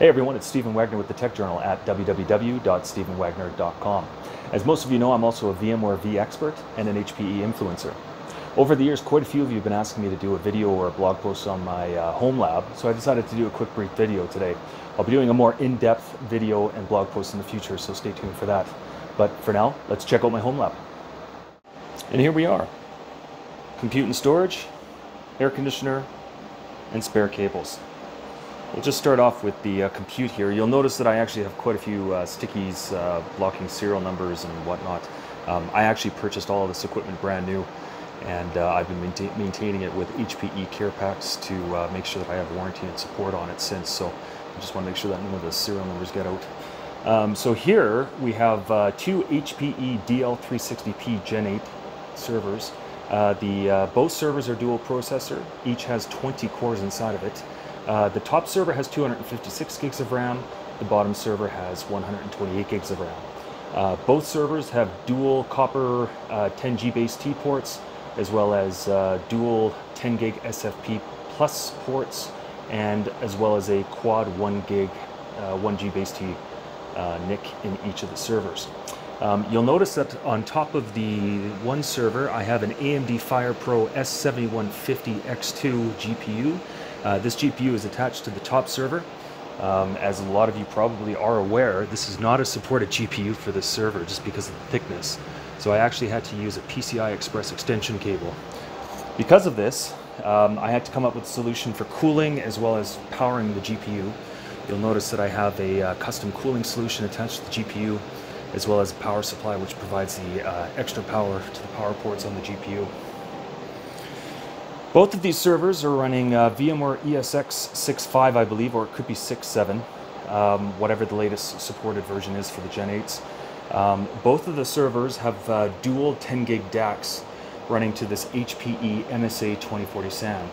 Hey everyone, it's Stephen Wagner with the Tech Journal at www.stephenwagner.com. As most of you know, I'm also a VMware vExpert and an HPE influencer. Over the years, quite a few of you have been asking me to do a video or a blog post on my uh, home lab, so I decided to do a quick brief video today. I'll be doing a more in-depth video and blog post in the future, so stay tuned for that. But for now, let's check out my home lab. And here we are. Compute and storage, air conditioner, and spare cables. We'll just start off with the uh, compute here. You'll notice that I actually have quite a few uh, stickies uh, blocking serial numbers and whatnot. Um, I actually purchased all of this equipment brand new and uh, I've been maintain maintaining it with HPE care packs to uh, make sure that I have warranty and support on it since. So I just want to make sure that none of the serial numbers get out. Um, so here we have uh, two HPE DL360P Gen 8 servers. the both servers are dual processor. Each has 20 cores inside of it. Uh, the top server has 256 gigs of RAM. The bottom server has 128 gigs of RAM. Uh, both servers have dual copper uh, 10G base T ports, as well as uh, dual 10 gig SFP plus ports, and as well as a quad 1 gig 1G uh, base T uh, NIC in each of the servers. Um, you'll notice that on top of the one server, I have an AMD FirePro S7150X2 GPU uh, this GPU is attached to the top server. Um, as a lot of you probably are aware, this is not a supported GPU for this server just because of the thickness. So I actually had to use a PCI Express extension cable. Because of this, um, I had to come up with a solution for cooling as well as powering the GPU. You'll notice that I have a uh, custom cooling solution attached to the GPU as well as a power supply which provides the uh, extra power to the power ports on the GPU. Both of these servers are running uh, VMware ESX 6.5, I believe, or it could be 6.7, um, whatever the latest supported version is for the Gen 8s. Um, both of the servers have uh, dual 10 gig DACs running to this HPE MSA 2040 SAN.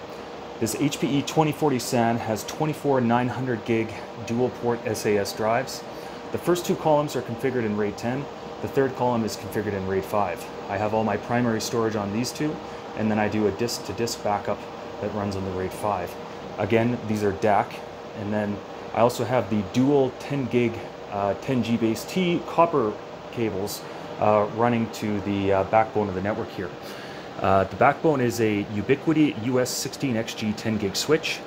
This HPE 2040 SAN has 24 900 gig dual port SAS drives. The first two columns are configured in RAID 10. The third column is configured in RAID 5. I have all my primary storage on these two, and then I do a disk to disk backup that runs on the RAID 5. Again, these are DAC, and then I also have the dual 10 gig, uh, 10G base T copper cables uh, running to the uh, backbone of the network here. Uh, the backbone is a Ubiquiti US16XG 10 gig switch.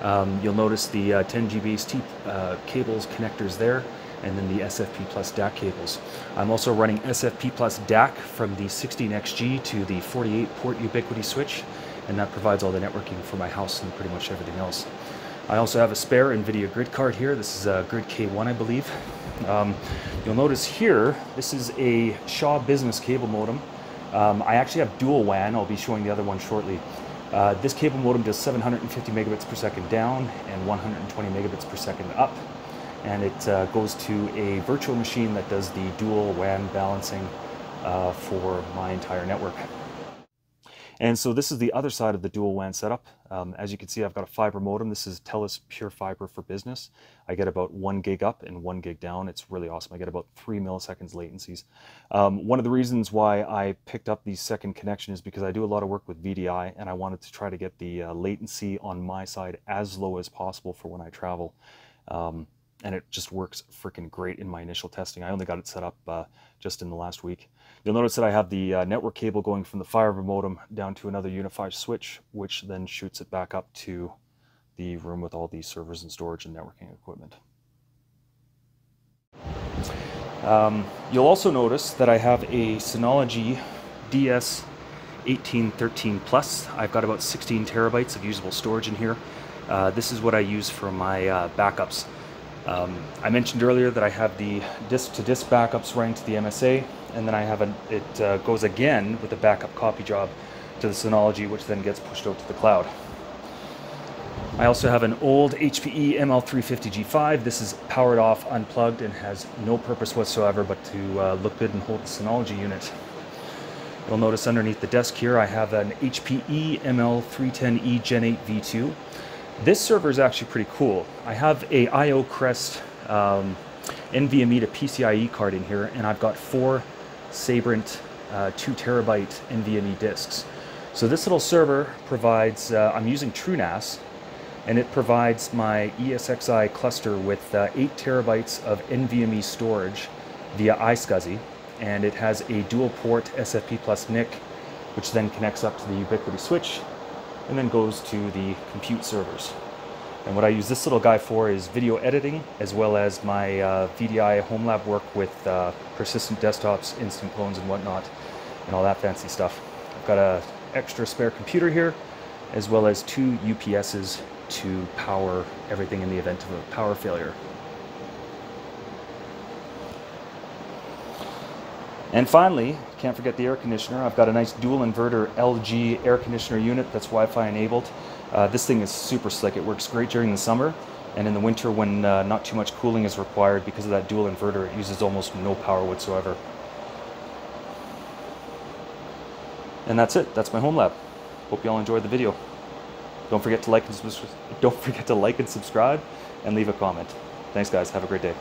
Um, you'll notice the 10G uh, base T uh, cables connectors there and then the SFP Plus DAC cables. I'm also running SFP Plus DAC from the 16XG to the 48 port Ubiquiti switch, and that provides all the networking for my house and pretty much everything else. I also have a spare NVIDIA grid card here. This is a Grid K1, I believe. Um, you'll notice here, this is a Shaw Business cable modem. Um, I actually have dual WAN. I'll be showing the other one shortly. Uh, this cable modem does 750 megabits per second down and 120 megabits per second up and it uh, goes to a virtual machine that does the dual WAN balancing uh, for my entire network. And so this is the other side of the dual WAN setup. Um, as you can see, I've got a fiber modem. This is TELUS Pure Fiber for Business. I get about one gig up and one gig down. It's really awesome. I get about three milliseconds latencies. Um, one of the reasons why I picked up the second connection is because I do a lot of work with VDI and I wanted to try to get the uh, latency on my side as low as possible for when I travel. Um, and it just works freaking great in my initial testing. I only got it set up uh, just in the last week. You'll notice that I have the uh, network cable going from the fiber modem down to another UniFi switch, which then shoots it back up to the room with all the servers and storage and networking equipment. Um, you'll also notice that I have a Synology DS1813 Plus. I've got about 16 terabytes of usable storage in here. Uh, this is what I use for my uh, backups. Um, I mentioned earlier that I have the disk-to-disk backups running to the MSA, and then I have a, it uh, goes again with a backup copy job to the Synology, which then gets pushed out to the cloud. I also have an old HPE ML350G5. This is powered off, unplugged, and has no purpose whatsoever but to uh, look good and hold the Synology unit. You'll notice underneath the desk here I have an HPE ML310E Gen 8 V2. This server is actually pretty cool. I have a IO Crest um, NVMe to PCIe card in here, and I've got four Sabrent uh, two terabyte NVMe disks. So this little server provides, uh, I'm using TrueNAS, and it provides my ESXi cluster with uh, 8 terabytes of NVMe storage via iSCSI, and it has a dual port SFP plus NIC, which then connects up to the Ubiquiti switch and then goes to the compute servers. And what I use this little guy for is video editing, as well as my uh, VDI home lab work with uh, persistent desktops, instant clones and whatnot, and all that fancy stuff. I've got a extra spare computer here, as well as two UPSs to power everything in the event of a power failure. And finally, can't forget the air conditioner. I've got a nice dual inverter LG air conditioner unit that's Wi-Fi enabled. Uh, this thing is super slick. It works great during the summer, and in the winter when uh, not too much cooling is required because of that dual inverter, it uses almost no power whatsoever. And that's it. That's my home lab. Hope you all enjoyed the video. Don't forget to like and don't forget to like and subscribe and leave a comment. Thanks guys. Have a great day.